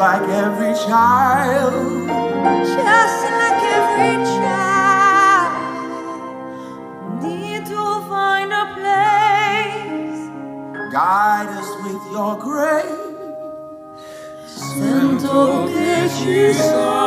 like every child, Just like every child, need to find a place. guide us with your grace. Sento che ci.